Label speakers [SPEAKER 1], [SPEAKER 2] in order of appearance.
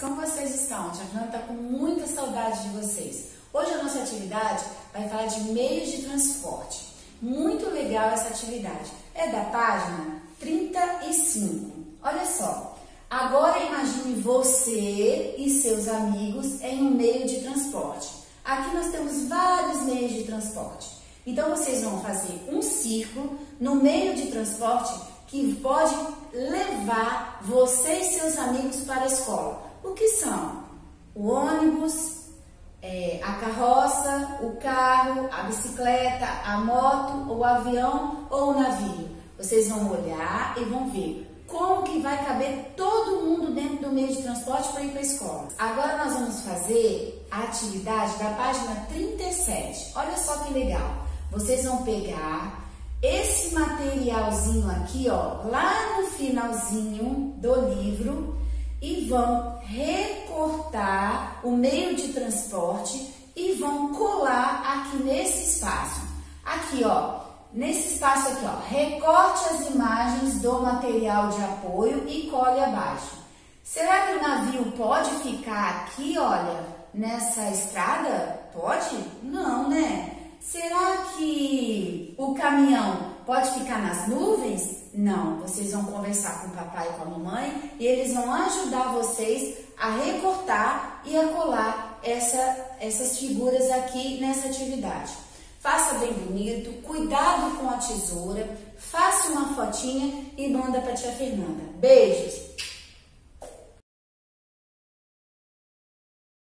[SPEAKER 1] como vocês estão? Tia Fernanda está com muita saudade de vocês. Hoje a nossa atividade vai falar de meios de transporte. Muito legal essa atividade. É da página 35. Olha só. Agora imagine você e seus amigos em um meio de transporte. Aqui nós temos vários meios de transporte. Então vocês vão fazer um círculo no meio de transporte que pode levar você e seus amigos para a escola. O que são? O ônibus, é, a carroça, o carro, a bicicleta, a moto, o avião ou o navio. Vocês vão olhar e vão ver como que vai caber todo mundo dentro do meio de transporte para ir para a escola. Agora nós vamos fazer a atividade da página 37. Olha só que legal. Vocês vão pegar esse materialzinho aqui, ó, lá no finalzinho do livro vão recortar o meio de transporte e vão colar aqui nesse espaço. Aqui, ó, nesse espaço aqui, ó, recorte as imagens do material de apoio e cole abaixo. Será que o navio pode ficar aqui, olha, nessa estrada? Pode? Não, né? Será que o caminhão pode ficar nas nuvens? Não, vocês vão conversar com o papai e com a mamãe e eles vão ajudar vocês a recortar e a colar essa, essas figuras aqui nessa atividade. Faça bem bonito, cuidado com a tesoura, faça uma fotinha e manda para tia Fernanda. Beijos!